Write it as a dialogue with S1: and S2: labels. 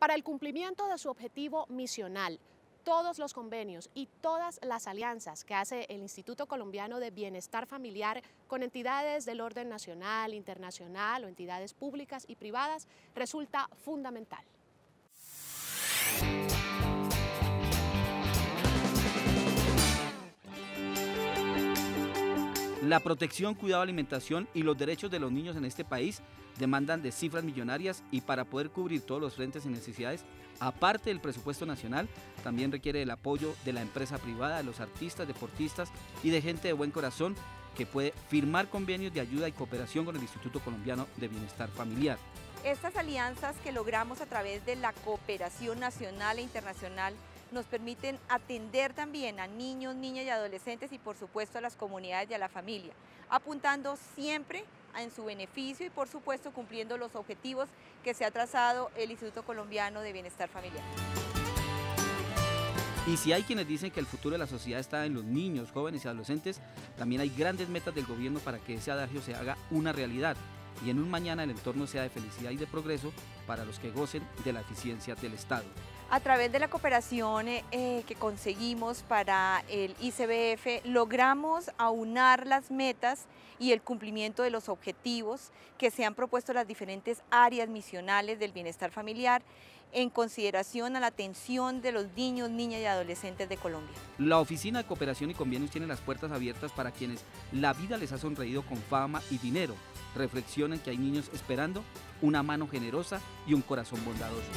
S1: Para el cumplimiento de su objetivo misional, todos los convenios y todas las alianzas que hace el Instituto Colombiano de Bienestar Familiar con entidades del orden nacional, internacional o entidades públicas y privadas resulta fundamental.
S2: La protección, cuidado, alimentación y los derechos de los niños en este país demandan de cifras millonarias y para poder cubrir todos los frentes y necesidades, aparte del presupuesto nacional, también requiere el apoyo de la empresa privada, de los artistas, deportistas y de gente de buen corazón que puede firmar convenios de ayuda y cooperación con el Instituto Colombiano de Bienestar Familiar.
S3: Estas alianzas que logramos a través de la cooperación nacional e internacional nos permiten atender también a niños, niñas y adolescentes y por supuesto a las comunidades y a la familia, apuntando siempre en su beneficio y por supuesto cumpliendo los objetivos que se ha trazado el Instituto Colombiano de Bienestar Familiar.
S2: Y si hay quienes dicen que el futuro de la sociedad está en los niños, jóvenes y adolescentes, también hay grandes metas del gobierno para que ese adagio se haga una realidad y en un mañana el entorno sea de felicidad y de progreso para los que gocen de la eficiencia del Estado.
S3: A través de la cooperación eh, eh, que conseguimos para el ICBF, logramos aunar las metas y el cumplimiento de los objetivos que se han propuesto las diferentes áreas misionales del bienestar familiar en consideración a la atención de los niños, niñas y adolescentes de Colombia.
S2: La Oficina de Cooperación y Convenios tiene las puertas abiertas para quienes la vida les ha sonreído con fama y dinero reflexionen que hay niños esperando una mano generosa y un corazón bondadoso.